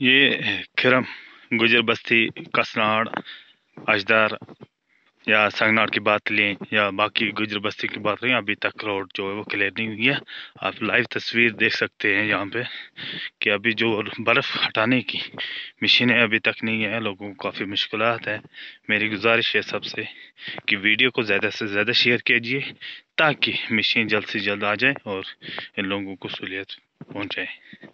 ये खिरम, गुजर बस्ती, कसनाड़, अजदार या संगनाड़ की बात लें या बाकी गुजर बस्ती की बात लें, अभी तक रोड जो है वो क्लियर नहीं हुई है। आप लाइव तस्वीर देख सकते हैं यहाँ पे कि अभी जो बर्फ़ हटाने की मशीनें अभी तक नहीं है, लोगों को काफ़ी मुश्किल है। मेरी गुजारिश है सबसे कि वीडियो को ज़्यादा से ज़्यादा शेयर कीजिए ताकि मशीन जल्द से जल्द आ जाए और इन लोगों को सहूलियत पहुँचाए।